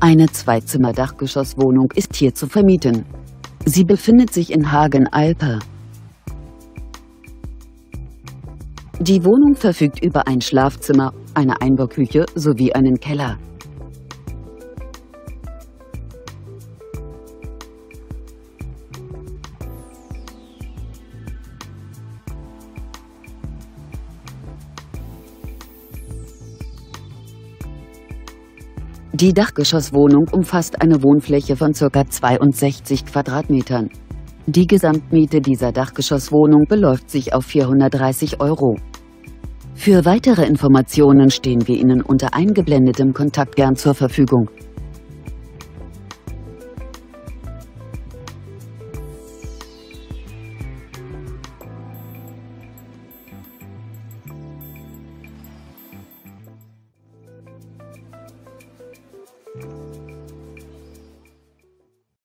Eine Zweizimmer-Dachgeschosswohnung ist hier zu vermieten. Sie befindet sich in Hagen-Alper. Die Wohnung verfügt über ein Schlafzimmer, eine Einbauküche sowie einen Keller. Die Dachgeschosswohnung umfasst eine Wohnfläche von ca. 62 Quadratmetern. Die Gesamtmiete dieser Dachgeschosswohnung beläuft sich auf 430 Euro. Für weitere Informationen stehen wir Ihnen unter eingeblendetem Kontakt gern zur Verfügung.